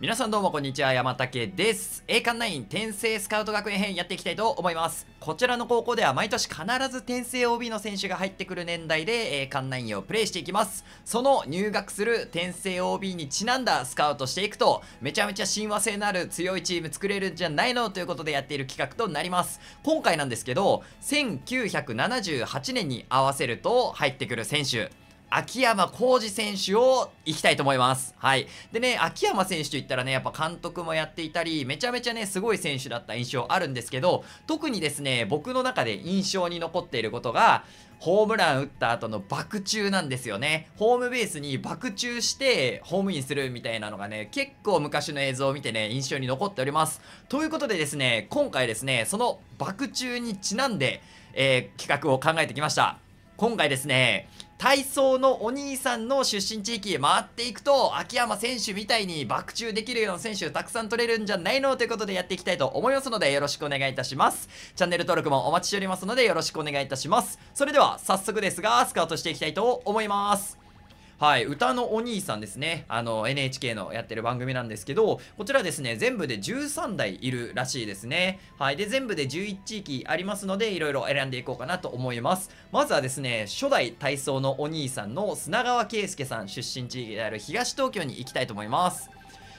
皆さんどうもこんにちは山竹です。栄冠9転生スカウト学園編やっていきたいと思います。こちらの高校では毎年必ず転生 OB の選手が入ってくる年代で栄冠9をプレイしていきます。その入学する転生 OB にちなんだスカウトしていくとめちゃめちゃ親和性のある強いチーム作れるんじゃないのということでやっている企画となります。今回なんですけど1978年に合わせると入ってくる選手。秋山浩二選手を行きたいと思います。はい。でね、秋山選手といったらね、やっぱ監督もやっていたり、めちゃめちゃね、すごい選手だった印象あるんですけど、特にですね、僕の中で印象に残っていることが、ホームラン打った後の爆中なんですよね。ホームベースに爆中してホームインするみたいなのがね、結構昔の映像を見てね、印象に残っております。ということでですね、今回ですね、その爆中にちなんで、えー、企画を考えてきました。今回ですね、体操のお兄さんの出身地域へ回っていくと、秋山選手みたいに爆中できるような選手たくさん取れるんじゃないのということでやっていきたいと思いますので、よろしくお願いいたします。チャンネル登録もお待ちしておりますので、よろしくお願いいたします。それでは、早速ですが、スカウトしていきたいと思います。はい、歌のお兄さんですね。あの、NHK のやってる番組なんですけど、こちらですね、全部で13台いるらしいですね。はい、で、全部で11地域ありますので、いろいろ選んでいこうかなと思います。まずはですね、初代体操のお兄さんの砂川圭介さん出身地域である東東京に行きたいと思います。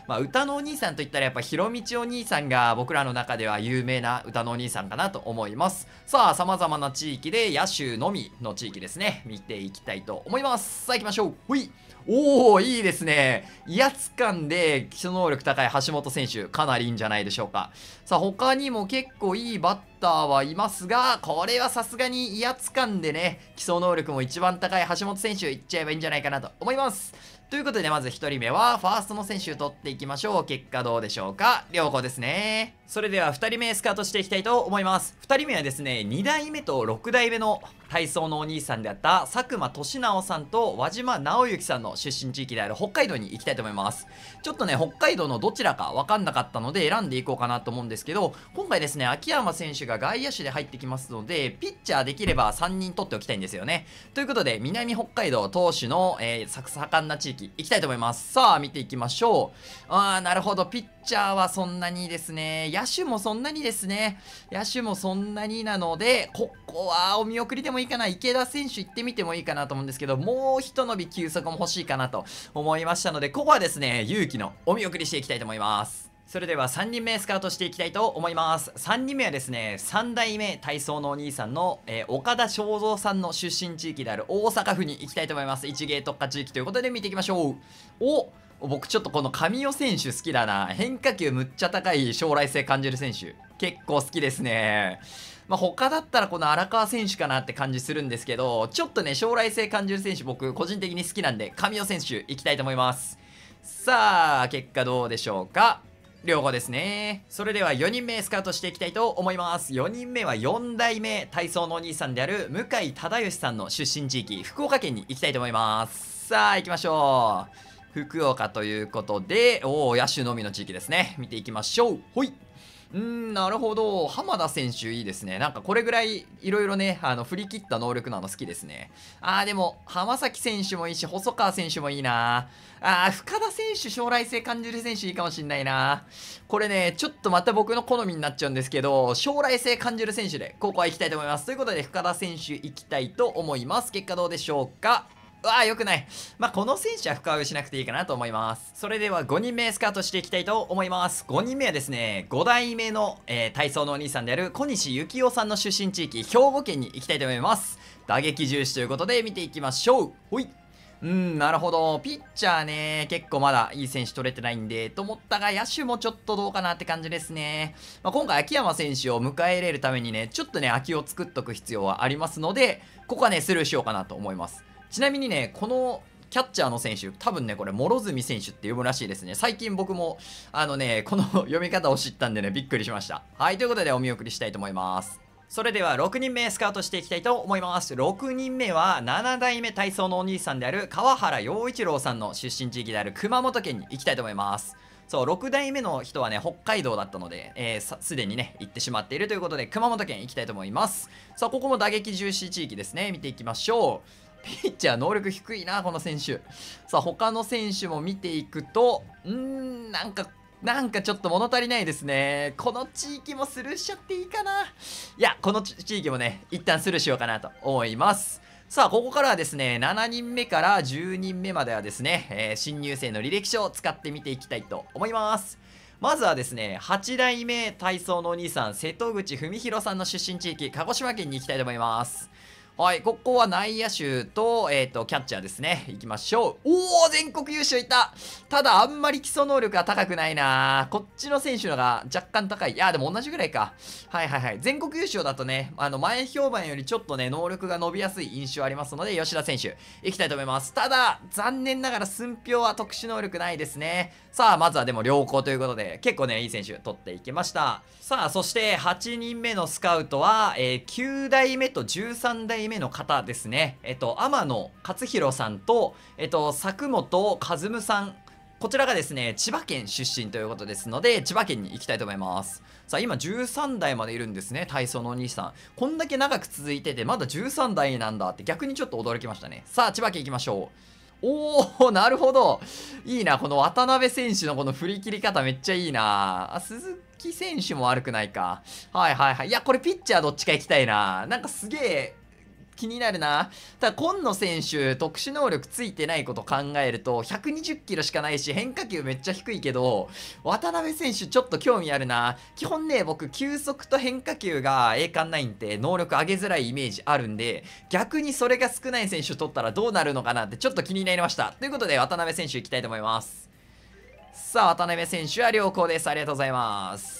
まあ、歌のお兄さんといったらやっぱひろみちお兄さんが僕らの中では有名な歌のお兄さんかなと思います。さあ、様々な地域で野州のみの地域ですね。見ていきたいと思います。さあ行きましょう。ほい。おおいいですね。威圧感で基礎能力高い橋本選手、かなりいいんじゃないでしょうか。さあ、他にも結構いいバッターはいますが、これはさすがに威圧感でね、基礎能力も一番高い橋本選手いっちゃえばいいんじゃないかなと思います。ということで、まず1人目は、ファーストの選手取っていきましょう。結果どうでしょうか良好ですね。それでは2人目スカートしていきたいと思います。2人目はですね、2代目と6代目の体操のお兄さんであった佐久間俊直さんと輪島直之さんの出身地域である北海道に行きたいと思います。ちょっとね、北海道のどちらか分かんなかったので選んでいこうかなと思うんですけど、今回ですね、秋山選手が外野手で入ってきますので、ピッチャーできれば3人取っておきたいんですよね。ということで、南北海道投手の、えー、盛んな地域行きたいと思います。さあ、見ていきましょう。あー、なるほど。ピッチャーはそんなにですね。野手もそんなにですね。野手もそんなになので、ここはお見送りでもいいかな。池田選手行ってみてもいいかなと思うんですけど、もう一伸び休息も欲しいかなと思いましたので、ここはですね、勇気のお見送りしていきたいと思います。それでは3人目スカウトしていきたいと思います。3人目はですね、3代目体操のお兄さんの、えー、岡田正蔵さんの出身地域である大阪府に行きたいと思います。一芸特化地域ということで見ていきましょう。お僕ちょっとこの神尾選手好きだな。変化球むっちゃ高い将来性感じる選手。結構好きですね。まあ、他だったらこの荒川選手かなって感じするんですけど、ちょっとね、将来性感じる選手僕個人的に好きなんで、神尾選手行きたいと思います。さあ、結果どうでしょうか両方ですね。それでは4人目スカウトしていきたいと思います。4人目は4代目体操のお兄さんである向井忠義さんの出身地域、福岡県に行きたいと思います。さあ、行きましょう。福岡ということで、おお、野手のみの地域ですね。見ていきましょう。ほい。うーん、なるほど。浜田選手いいですね。なんかこれぐらいいろいろね、あの、振り切った能力なの好きですね。あー、でも、浜崎選手もいいし、細川選手もいいなあー、深田選手将来性感じる選手いいかもしんないなこれね、ちょっとまた僕の好みになっちゃうんですけど、将来性感じる選手で、ここは行きたいと思います。ということで、深田選手行きたいと思います。結果どうでしょうか？うわー、よくない。まあ、この選手は深追いしなくていいかなと思います。それでは5人目スカートしていきたいと思います。5人目はですね、5代目の、えー、体操のお兄さんである小西幸雄さんの出身地域、兵庫県に行きたいと思います。打撃重視ということで見ていきましょう。ほい。うん、なるほど。ピッチャーね、結構まだいい選手取れてないんで、と思ったが、野手もちょっとどうかなって感じですね。まあ、今回、秋山選手を迎え入れるためにね、ちょっとね、空きを作っとく必要はありますので、ここはね、スルーしようかなと思います。ちなみにね、このキャッチャーの選手、多分ね、これ、諸角選手って読むらしいですね。最近僕も、あのね、この 読み方を知ったんでね、びっくりしました。はい、ということでお見送りしたいと思います。それでは6人目スカウトしていきたいと思います。6人目は7代目体操のお兄さんである川原洋一郎さんの出身地域である熊本県に行きたいと思います。そう、6代目の人はね、北海道だったので、えー、すでにね、行ってしまっているということで、熊本県行きたいと思います。さあ、ここも打撃重視地域ですね。見ていきましょう。ピッチャー能力低いな、この選手。さあ、他の選手も見ていくと、うーん、なんか、なんかちょっと物足りないですね。この地域もスルーしちゃっていいかな。いや、この地域もね、一旦スルーしようかなと思います。さあ、ここからはですね、7人目から10人目まではですね、えー、新入生の履歴書を使ってみていきたいと思います。まずはですね、8代目体操のお兄さん、瀬戸口文弘さんの出身地域、鹿児島県に行きたいと思います。はい、ここは内野手と、えっ、ー、と、キャッチャーですね。行きましょう。おお全国優勝いたただ、あんまり基礎能力が高くないなこっちの選手のが若干高い。いや、でも同じぐらいか。はいはいはい。全国優勝だとね、あの、前評判よりちょっとね、能力が伸びやすい印象ありますので、吉田選手、行きたいと思います。ただ、残念ながら寸評は特殊能力ないですね。さあ、まずはでも良好ということで、結構ね、いい選手取っていきました。さあ、そして8人目のスカウトは、えー、9代目と13代目目の方ですね。えっと、天野勝弘さんと、えっと、佐久本和夢さん。こちらがですね、千葉県出身ということですので、千葉県に行きたいと思います。さあ、今13代までいるんですね、体操のお兄さん。こんだけ長く続いてて、まだ13代なんだって逆にちょっと驚きましたね。さあ、千葉県行きましょう。おー、なるほど。いいな。この渡辺選手のこの振り切り方めっちゃいいな。あ、鈴木選手も悪くないか。はいはいはい。いや、これピッチャーどっちか行きたいな。なんかすげえ、気になるな。ただ、今野選手、特殊能力ついてないこと考えると、120キロしかないし、変化球めっちゃ低いけど、渡辺選手ちょっと興味あるな。基本ね、僕、球速と変化球が栄冠9って能力上げづらいイメージあるんで、逆にそれが少ない選手取ったらどうなるのかなってちょっと気になりました。ということで、渡辺選手いきたいと思います。さあ、渡辺選手は良好です。ありがとうございます。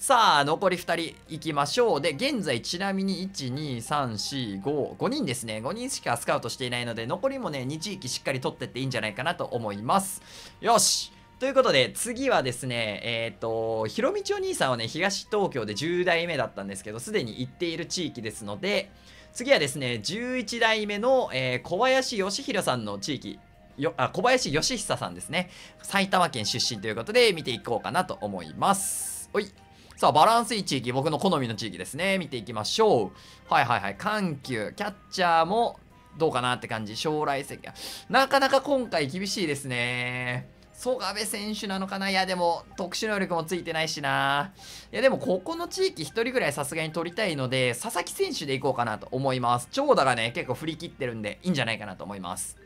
さあ、残り2人行きましょう。で、現在ちなみに1、2、3、4、5、5人ですね。5人しかスカウトしていないので、残りもね、2地域しっかり取ってっていいんじゃないかなと思います。よしということで、次はですね、えっ、ー、と、ひろみちお兄さんはね、東東京で10代目だったんですけど、すでに行っている地域ですので、次はですね、11代目の、えー、小林義弘さんの地域、よあ小林義久さんですね。埼玉県出身ということで、見ていこうかなと思います。おい。さあ、バランスいい地域、僕の好みの地域ですね。見ていきましょう。はいはいはい。緩急、キャッチャーもどうかなって感じ。将来設計。なかなか今回厳しいですね。曽我部選手なのかな？いや、でも、特殊能力もついてないしな。いや、でも、ここの地域1人ぐらいさすがに取りたいので、佐々木選手でいこうかなと思います。長打がね、結構振り切ってるんで、いいんじゃないかなと思います。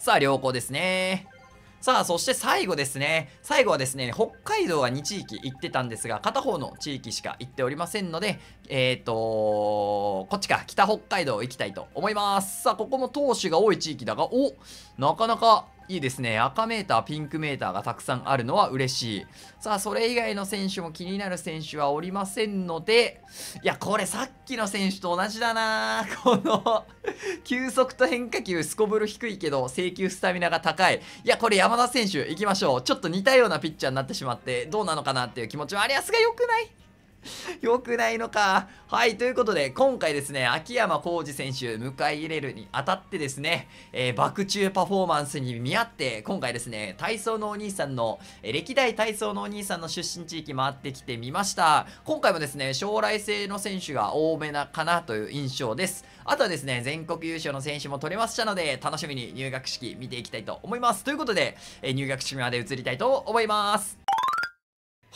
さあ、良好ですね。さあ、そして最後ですね。最後はですね、北海道は2地域行ってたんですが、片方の地域しか行っておりませんので、えっ、ー、とこっちか、北北海道行きたいと思います。さあ、ここも投手が多い地域だが、おなかなかいいですね。赤メーター、ピンクメーターがたくさんあるのは嬉しい。さあ、それ以外の選手も気になる選手はおりませんので、いや、これさっきの選手と同じだな この球速と変化球、すこぶる低いけど、制球スタミナが高い。いや、これ山田選手行きましょう。ちょっと似たようなピッチャーになってしまって、どうなのかなっていう気持ちはありますが、良くない？良くないのか。はい、ということで、今回ですね、秋山浩二選手迎え入れるにあたってですね、えー、爆中パフォーマンスに見合って、今回ですね、体操のお兄さんの、えー、歴代体操のお兄さんの出身地域回ってきてみました。今回もですね、将来性の選手が多めなかなという印象です。あとはですね、全国優勝の選手も取れましたので、楽しみに入学式見ていきたいと思います。ということで、えー、入学式まで移りたいと思います。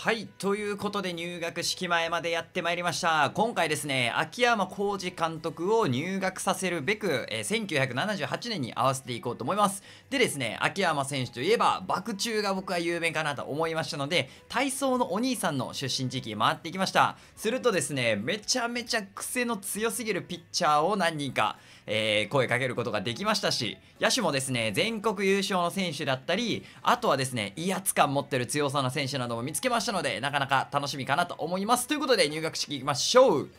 はい。ということで入学式前までやってまいりました。今回ですね、秋山浩二監督を入学させるべく、えー、1978年に合わせていこうと思います。でですね、秋山選手といえば、爆中が僕は有名かなと思いましたので、体操のお兄さんの出身地域回っていきました。するとですね、めちゃめちゃ癖の強すぎるピッチャーを何人か、えー、声かけることができましたし、野手もですね、全国優勝の選手だったり、あとはですね、威圧感持ってる強さの選手なども見つけましたので、なかなか楽しみかなと思います。ということで、入学式行きましょう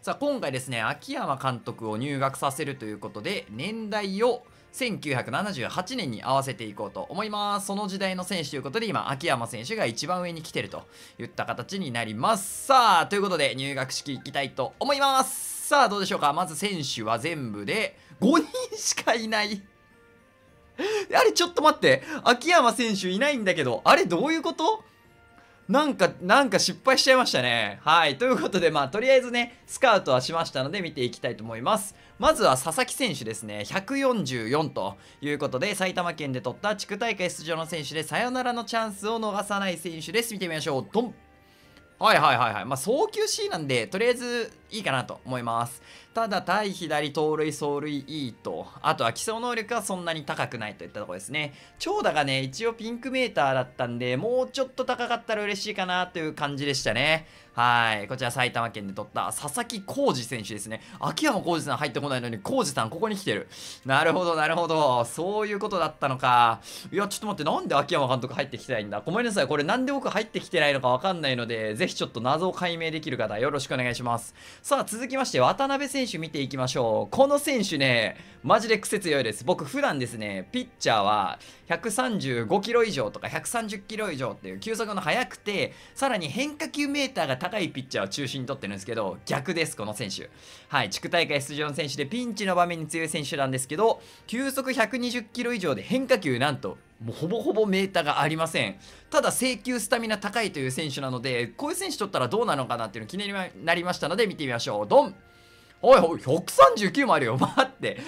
さあ、今回ですね、秋山監督を入学させるということで、年代を1978年に合わせていこうと思います。その時代の選手ということで、今、秋山選手が一番上に来てるといった形になります。さあ、ということで、入学式行きたいと思います。さあ、どうでしょうか？まず選手は全部で5人しかいない。あれ、ちょっと待って。秋山選手いないんだけど。あれ、どういうこと？なんか、なんか失敗しちゃいましたね。はい。ということで、まあ、とりあえずね、スカウトはしましたので、見ていきたいと思います。まずは佐々木選手ですね。144ということで、埼玉県で取った地区大会出場の選手で、サヨナラのチャンスを逃さない選手です。見てみましょう。ドンはいはいはいはい。まあ、早球 C なんで、とりあえずいいかなと思います。ただ、対左、盗塁、走塁いいと。あとは基礎能力はそんなに高くないといったところですね。長打がね、一応ピンクメーターだったんで、もうちょっと高かったら嬉しいかなという感じでしたね。はい。こちら埼玉県で取った佐々木浩二選手ですね。秋山浩二さん入ってこないのに、浩二さんここに来てる。なるほど、なるほど。そういうことだったのか。いや、ちょっと待って、なんで秋山監督入ってきてないんだ？ごめんなさい。これなんで僕入ってきてないのかわかんないので、ぜひちょっと謎を解明できる方、よろしくお願いします。さあ、続きまして、渡辺選手見ていきましょう。この選手ね、マジで癖強いです。僕、普段ですね、ピッチャーは135キロ以上とか130キロ以上っていう球速の速くて、さらに変化球メーターが高いピッチャーを中心に取ってるんですけど、逆です、この選手。はい、地区大会出場の選手でピンチの場面に強い選手なんですけど、球速120キロ以上で変化球なんと、もうほぼほぼメーターがありません。ただ、制球スタミナ高いという選手なので、こういう選手取ったらどうなのかなっていうの気になりましたので、見てみましょう。ドンおいおい、139もあるよ。待って。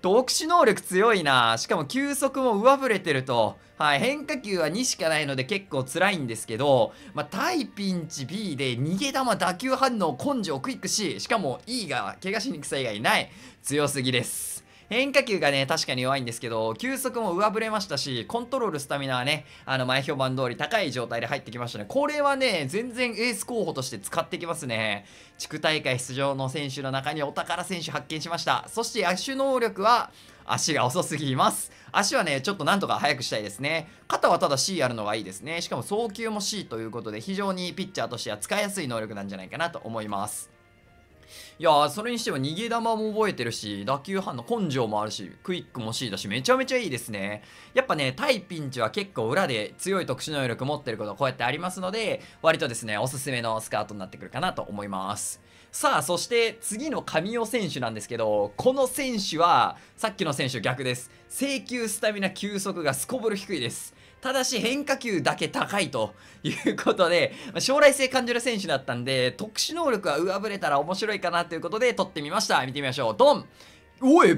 特殊能力強いな。しかも球速も上振れてると。はい、変化球は2しかないので結構辛いんですけど、まあ、対ピンチ B で逃げ玉打球反応根性クイック C、しかも E が怪我しにくさ以外ない。強すぎです。変化球がね、確かに弱いんですけど、球速も上振れましたし、コントロール、スタミナはね、あの、前評判通り高い状態で入ってきましたね。これはね、全然エース候補として使ってきますね。地区大会出場の選手の中にお宝選手発見しました。そして野手能力は、足が遅すぎます。足はね、ちょっとなんとか速くしたいですね。肩はただ C あるのがいいですね。しかも送球も C ということで、非常にピッチャーとしては使いやすい能力なんじゃないかなと思います。いやそれにしては逃げ球も覚えてるし、打球反応根性もあるし、クイックも C だし、めちゃめちゃいいですね。やっぱね、対ピンチは結構裏で強い特殊能力持ってることこうやってありますので、割とですね、おすすめのスカートになってくるかなと思います。さあ、そして次の神尾選手なんですけど、この選手は、さっきの選手逆です。制球スタミナ球速がすこぶる低いです。ただし変化球だけ高いということで、将来性感じる選手だったんで、特殊能力が上振れたら面白いかなということで撮ってみました。見てみましょう。ドンおい、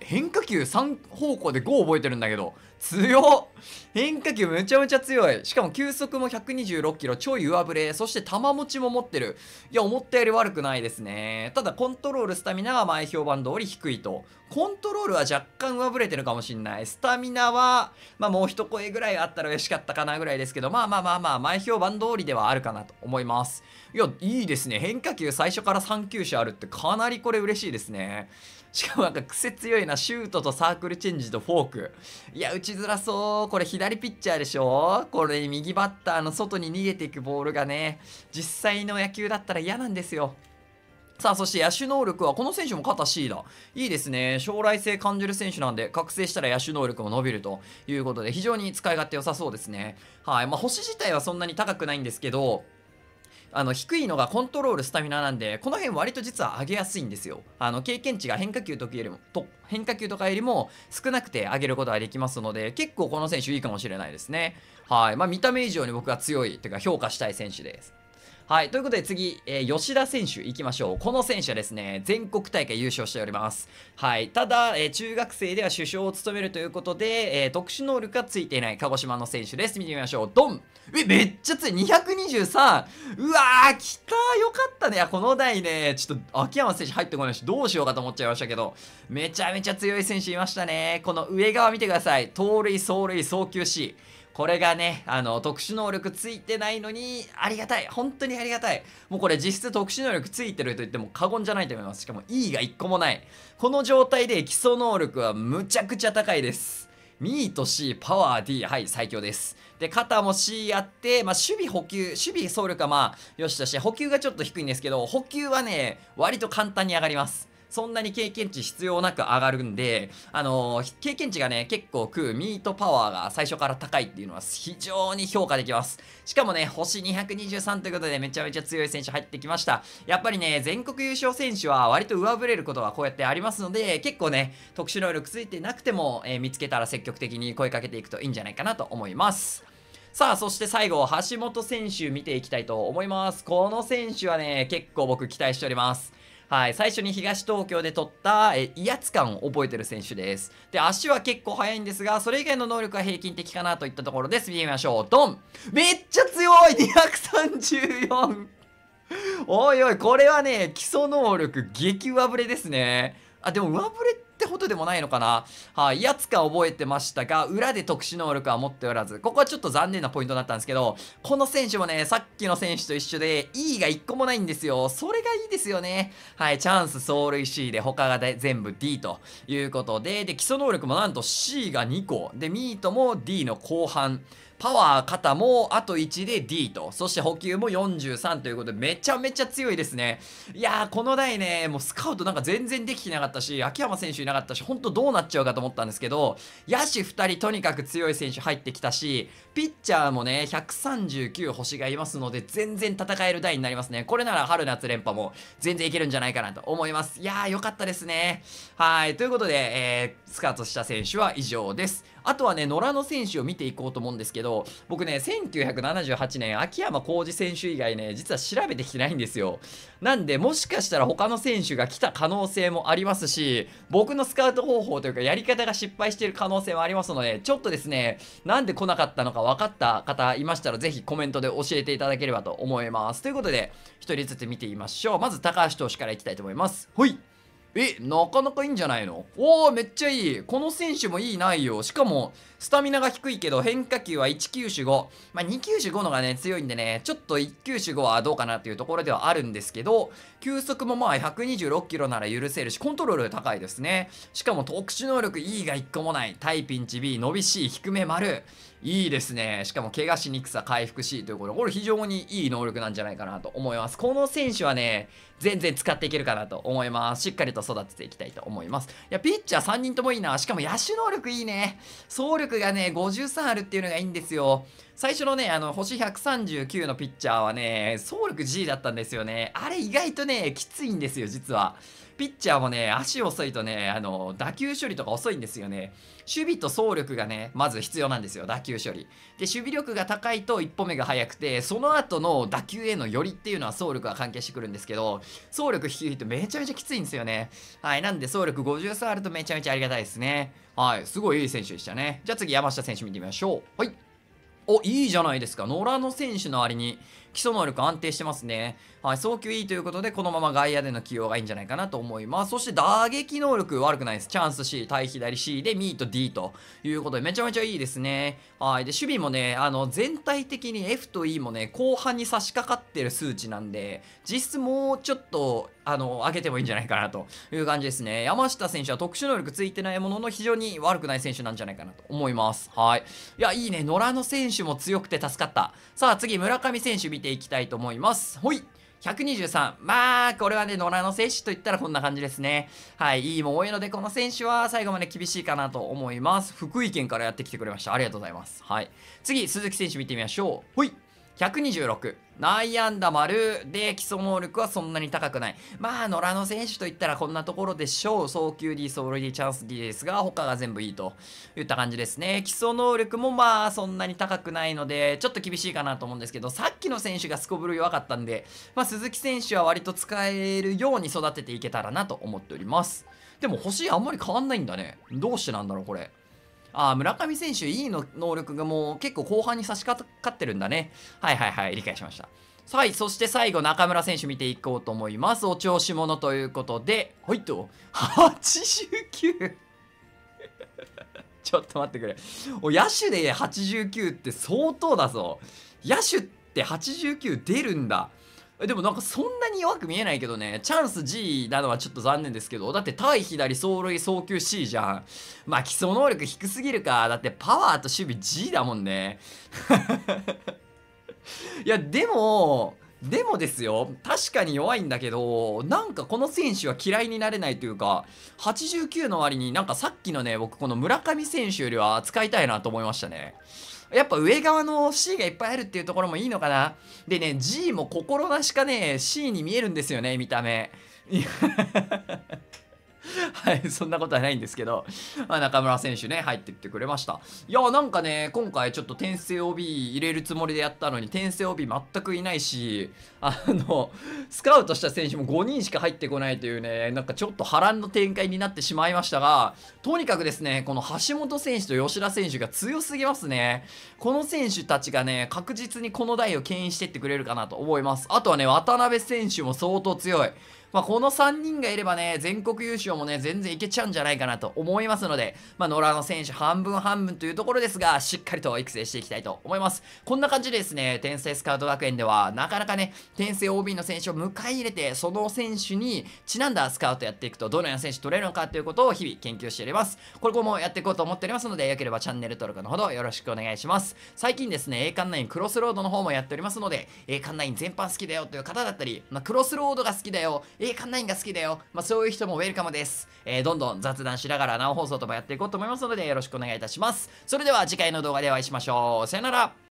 変化球3方向で5覚えてるんだけど。強変化球めちゃめちゃ強い。しかも球速も126キロ、ちょい上振れ、そして球持ちも持ってる。いや、思ったより悪くないですね。ただ、コントロール、スタミナは前評判通り低いと。コントロールは若干上振れてるかもしんない。スタミナは、まあもう一声ぐらいあったら嬉しかったかなぐらいですけど、まあまあまあまあ、前評判通りではあるかなと思います。いや、いいですね。変化球最初から3球種あるってかなりこれ嬉しいですね。しかもなんか癖強いな、シュートとサークルチェンジとフォーク。いや、打ちづらそう。これ左ピッチャーでしょ？これ右バッターの外に逃げていくボールがね、実際の野球だったら嫌なんですよ。さあ、そして野手能力は、この選手も肩 C だ。いいですね。将来性感じる選手なんで、覚醒したら野手能力も伸びるということで、非常に使い勝手良さそうですね。はい。まあ、星自体はそんなに高くないんですけど、あの低いのがコントロールスタミナなんでこの辺割と実は上げやすいんですよ。あの経験値が変化球時よりもと変化球とかよりも少なくて上げることができますので結構この選手いいかもしれないですね。はい。まあ見た目以上に僕は強いというか評価したい選手です。はい。ということで次、えー、吉田選手行きましょう。この選手はですね、全国大会優勝しております。はい。ただ、えー、中学生では首相を務めるということで、えー、特殊能力がついていない鹿児島の選手です。見てみましょう。ドンえ、めっちゃ強い !223! うわー、来たよかったね。この台ね、ちょっと秋山選手入ってこないし、どうしようかと思っちゃいましたけど、めちゃめちゃ強い選手いましたね。この上側見てください。盗塁、走塁、送球 C。これがね、あの、特殊能力ついてないのに、ありがたい。本当にありがたい。もうこれ実質特殊能力ついてると言っても過言じゃないと思います。しかも E が1個もない。この状態で基礎能力はむちゃくちゃ高いです。ミート C、パワー D、はい、最強です。で、肩も C あって、まあ、守備補給、守備走力はまあ、よしとして、補給がちょっと低いんですけど、補給はね、割と簡単に上がります。そんなに経験値必要なく上がるんで、あのー、経験値がね、結構食うミートパワーが最初から高いっていうのは非常に評価できます。しかもね、星223ということでめちゃめちゃ強い選手入ってきました。やっぱりね、全国優勝選手は割と上振れることがこうやってありますので、結構ね、特殊能力ついてなくても、えー、見つけたら積極的に声かけていくといいんじゃないかなと思います。さあ、そして最後、橋本選手見ていきたいと思います。この選手はね、結構僕期待しております。はい、最初に東東京で取ったえ威圧感を覚えてる選手です。で、足は結構速いんですが、それ以外の能力は平均的かなといったところです。見てみましょう。ドンめっちゃ強い !234! おいおい、これはね、基礎能力激上振れですね。あ、でも上振れってほどでもないのかなはい、やつか覚えてましたが、裏で特殊能力は持っておらず、ここはちょっと残念なポイントだったんですけど、この選手もね、さっきの選手と一緒で、E が1個もないんですよ。それがいいですよね。はい、チャンス、走塁 C で、他が全部 D ということで、で、基礎能力もなんと C が2個、で、ミートも D の後半。パワー、肩もあと1で D と、そして補給も43ということで、めちゃめちゃ強いですね。いやー、この台ね、もうスカウトなんか全然できてなかったし、秋山選手いなかったし、ほんとどうなっちゃうかと思ったんですけど、野手2人とにかく強い選手入ってきたし、ピッチャーもね、139星がいますので、全然戦える台になりますね。これなら春夏連覇も全然いけるんじゃないかなと思います。いやー、よかったですね。はい、ということで、えー、スカウトした選手は以上です。あとはね、野良の選手を見ていこうと思うんですけど、僕ね、1978年、秋山浩二選手以外ね、実は調べてきてないんですよ。なんで、もしかしたら他の選手が来た可能性もありますし、僕のスカウト方法というか、やり方が失敗している可能性もありますので、ちょっとですね、なんで来なかったのか分かった方いましたら、ぜひコメントで教えていただければと思います。ということで、1人ずつ見てみましょう。まず、高橋投手からいきたいと思います。ほいえ、なかなかいいんじゃないの？おー、めっちゃいい。この選手もいい内容。しかも、スタミナが低いけど、変化球は1球種5。まあ、2球種5のがね、強いんでね、ちょっと1球種5はどうかなっていうところではあるんですけど、球速もまあ126キロなら許せるし、コントロール高いですね。しかも特殊能力 E が1個もない。タイピンチ B、伸び C、低め丸。いいですね。しかも怪我しにくさ回復しということで、これ非常にいい能力なんじゃないかなと思います。この選手はね、全然使っていけるかなと思います。しっかりと育てていきたいと思います。いや、ピッチャー3人ともいいな。しかも野手能力いいね。走力がね、53あるっていうのがいいんですよ。最初のね、あの、星139のピッチャーはね、走力 G だったんですよね。あれ意外とね、きついんですよ、実は。ピッチャーもね、足遅いとね、あの、打球処理とか遅いんですよね。守備と走力がね、まず必要なんですよ、打球処理。で、守備力が高いと一歩目が速くて、その後の打球への寄りっていうのは走力が関係してくるんですけど、走力低いとめちゃめちゃきついんですよね。はい、なんで走力53あるとめちゃめちゃありがたいですね。はい、すごいいい選手でしたね。じゃあ次、山下選手見てみましょう。はい。お、いいじゃないですか。野良の選手の割に基礎能力安定してますね。はい、早球いいということで、このまま外野での起用がいいんじゃないかなと思います。そして打撃能力悪くないです。チャンス C、対左 C でミート D ということで、めちゃめちゃいいですね。はい、で、守備もね、あの、全体的に F と E もね、後半に差し掛かってる数値なんで、実質もうちょっと、あの、上げてもいいんじゃないかなという感じですね。山下選手は特殊能力ついてないものの非常に悪くない選手なんじゃないかなと思います。はい。いや、いいね。野良の選手も強くて助かった。さあ、次、村上選手見ていきたいと思います。ほい。123。まあ、これはね、野良の選手といったらこんな感じですね。はい、いいも多いので、この選手は最後まで厳しいかなと思います。福井県からやってきてくれました。ありがとうございます。はい。次、鈴木選手見てみましょう。ほい。126。内野安打丸で基礎能力はそんなに高くない。まあ、野良の選手といったらこんなところでしょう。早球 D、走塁 D、チャンス D ですが、他が全部いいといった感じですね。基礎能力もまあ、そんなに高くないので、ちょっと厳しいかなと思うんですけど、さっきの選手がすこぶる弱かったんで、まあ、鈴木選手は割と使えるように育てていけたらなと思っております。でも星あんまり変わんないんだね。どうしてなんだろう、これ。ああ村上選手、いいの能力がもう結構後半に差し掛かってるんだね。はいはいはい、理解しました。はい、そして最後、中村選手見ていこうと思います。お調子者ということで、ほいと、89! ちょっと待ってくれ。お野手で89って相当だぞ。野手って89出るんだ。でもなんかそんなに弱く見えないけどね、チャンス G なのはちょっと残念ですけど、だって対左走塁送球 C じゃん。まあ基礎能力低すぎるか。だってパワーと守備 G だもんね。いや、でも、でもですよ、確かに弱いんだけど、なんかこの選手は嫌いになれないというか、89の割になんかさっきのね、僕この村上選手よりは使いたいなと思いましたね。やっぱ上側の C がいっぱいあるっていうところもいいのかな。でね、G も心なしかね、C に見えるんですよね、見た目。はい、そんなことはないんですけど、まあ、中村選手ね、入ってきてくれました。いや、なんかね、今回ちょっと転生 OB 入れるつもりでやったのに、転生 OB 全くいないし、あの、スカウトした選手も5人しか入ってこないというね、なんかちょっと波乱の展開になってしまいましたが、とにかくですね、この橋本選手と吉田選手が強すぎますね。この選手たちがね、確実にこの台を牽引してってくれるかなと思います。あとはね、渡辺選手も相当強い。まあ、この3人がいればね、全国優勝もね、全然いけちゃうんじゃないかなと思いますので、まあ、野良の選手半分半分というところですが、しっかりと育成していきたいと思います。こんな感じでですね、天聖スカウト学園では、なかなかね、天聖 OB の選手を迎え入れて、その選手にちなんだスカウトやっていくと、どのような選手取れるのかということを日々研究しております。これもやっていこうと思っておりますので、よければチャンネル登録のほどよろしくお願いします。最近ですね、栄冠9クロスロードの方もやっておりますので、栄冠9全般好きだよという方だったり、まあ、クロスロードが好きだよ、映画ないんが好きだよ、まあ、そういう人もウェルカムです。えー、どんどん雑談しながら生放送とかやっていこうと思いますので、よろしくお願いいたします。それでは次回の動画でお会いしましょう。さよなら。